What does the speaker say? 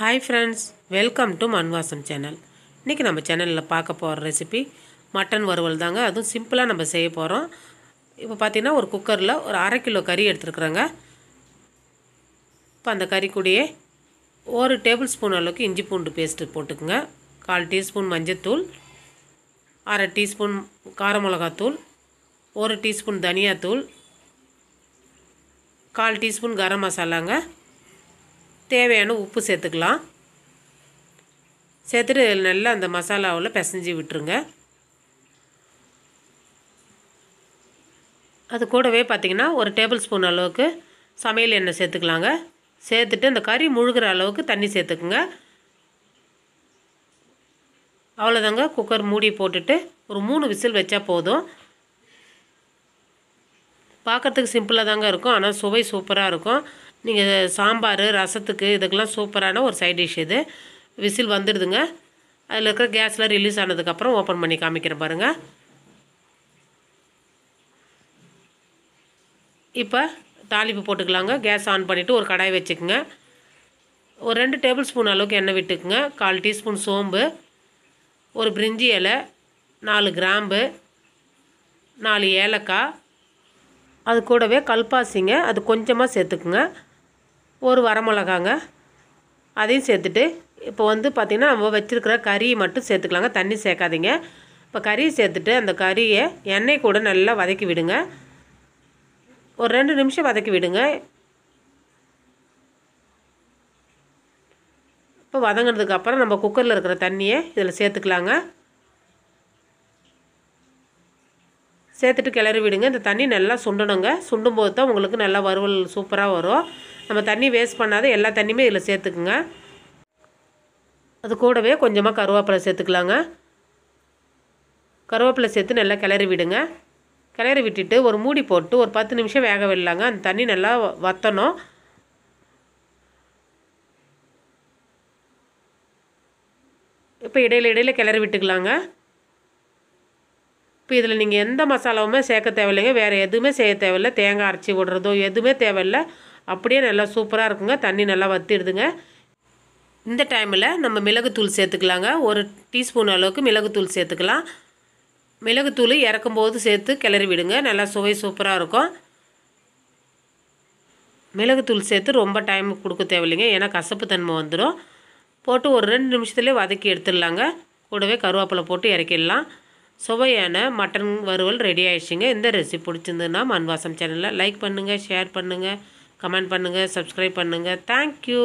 Hi friends welcome to Manvasam channel இன்றைக்கி நம்ம சேனலில் பார்க்க போகிற ரெசிபி மட்டன் வறுவல் தாங்க. அதுவும் சிம்பிளாக நம்ம செய்ய போகிறோம் இப்போ பார்த்திங்கன்னா ஒரு குக்கரில் ஒரு அரை கிலோ கறி எடுத்துருக்குறோங்க. இப்போ அந்த கறி கூடயே ஒரு டேபிள் ஸ்பூன் அளவுக்கு இஞ்சி பூண்டு பேஸ்ட்டு போட்டுக்குங்க. கால் டீஸ்பூன் மஞ்சத்தூள் அரை டீஸ்பூன் கார மிளகாத்தூள் ஒரு டீஸ்பூன் தனியாத்தூள் கால் டீஸ்பூன் கரம் மசாலாங்க. தேவையான உப்பு சேர்த்துக்கலாம். சேர்த்துட்டு நல்லா அந்த மசாலாவில் பிசைஞ்சு விட்டுருங்க. அது கூடவே பார்த்திங்கன்னா ஒரு டேபிள் ஸ்பூன் அளவுக்கு சமையல் எண்ணெய் சேர்த்துக்கலாங்க. சேர்த்துட்டு அந்த கறி முழுகிற அளவுக்கு தண்ணி சேர்த்துக்குங்க. அவ்வளோதாங்க குக்கர் மூடி போட்டுட்டு ஒரு மூணு விசில் வச்சா போதும். பார்க்குறதுக்கு சிம்பிளாக தாங்க இருக்கும். ஆனால் சுவை சூப்பராக இருக்கும். நீங்கள் சாம்பார் ரசத்துக்கு இதுக்கெல்லாம் சூப்பரான ஒரு சைட் டிஷ் இது. விசில் வந்துடுதுங்க அதில் இருக்கிற கேஸ்லாம் ரிலீஸ் ஆனதுக்கப்புறம் ஓப்பன் பண்ணி காமிக்கிறேன் பாருங்கள் இப்போ தாளிப்பு போட்டுக்கலாங்க. கேஸ் ஆன் பண்ணிவிட்டு ஒரு கடாய் வச்சுக்கோங்க. ஒரு ரெண்டு டேபிள் ஸ்பூன் அளவுக்கு எண்ணெய் விட்டுக்குங்க. கால் டீஸ்பூன் சோம்பு ஒரு பிரிஞ்சி இலை நாலு கிராம்பு நாலு ஏலக்காய். அது கூடவே கல்பாசிங்க. அது கொஞ்சமாக சேர்த்துக்குங்க. ஒரு வரமிளகாங்க. அதையும் சேர்த்துட்டு இப்போ வந்து பார்த்திங்கன்னா நம்ம வச்சுருக்கிற கறியை மட்டும் சேர்த்துக்கலாங்க. தண்ணி சேர்க்காதீங்க. இப்போ கறியை சேர்த்துட்டு அந்த கறியை எண்ணெய் கூட நல்லா வதக்கி விடுங்க. ஒரு ரெண்டு நிமிஷம் வதக்கி விடுங்க. இப்போ வதங்கினதுக்கு அப்புறம் நம்ம குக்கரில் இருக்கிற தண்ணியை இதில் சேர்த்துக்கலாங்க. சேர்த்துட்டு கிளறி விடுங்க. இந்த தண்ணி நல்லா சுண்டணுங்க. சுண்டும் போது தான் உங்களுக்கு நல்லா வறுவல் சூப்பராக வரும். நம்ம தண்ணி வேஸ்ட் பண்ணாத எல்லா தண்ணியுமே இதில் சேர்த்துக்குங்க. அது கூடவே கொஞ்சமாக கருவேப்பிலை சேர்த்துக்கலாங்க. கருவேப்பிலை சேர்த்து நல்லா கிளறி விடுங்க. கிளறி விட்டுட்டு ஒரு மூடி போட்டு ஒரு பத்து நிமிஷம் வேக விடலாங்க. அந்த தண்ணி நல்லா வற்றணும் இப்போ இடையில இடையில கிளறி விட்டுக்கலாங்க. இப்போ இதில் நீங்கள் எந்த மசாலாவுமே சேர்க்க தேவையில்லைங்க. வேறு எதுவுமே செய்ய தேவையில்லை. தேங்காய் அரைச்சி விடுறதோ எதுவுமே தேவையில்லை. அப்படியே நல்லா சூப்பராக இருக்குங்க. தண்ணி நல்லா வத்திடுதுங்க. இந்த டைமில் நம்ம மிளகுத்தூள் சேர்த்துக்கலாங்க. ஒரு டீஸ்பூன் அளவுக்கு மிளகுத்தூள் சேர்த்துக்கலாம். மிளகுத்தூள் இறக்கும்போது சேர்த்து கிளறி விடுங்க. நல்லா சுவை சூப்பராக இருக்கும். மிளகுத்தூள் சேர்த்து ரொம்ப டைம் கொடுக்க தேவையில்லைங்க. ஏன்னா கசப்பு தன்மை வந்துடும் போட்டு ஒரு ரெண்டு நிமிஷத்துலேயே வதக்கி எடுத்துடலாங்க. கூடவே கருவேப்பிலை போட்டு இறக்கிடலாம். சுவையான மட்டன் வறுவல் ரெடி ஆயிடுச்சுங்க. இந்த ரெசிபி பிடிச்சிருந்ததுன்னா மண்வாசம் சேனலில் லைக் பண்ணுங்கள் ஷேர் பண்ணுங்கள் கமெண்ட் பண்ணுங்கள் சப்ஸ்கிரைப் பண்ணுங்கள் தேங்க்யூ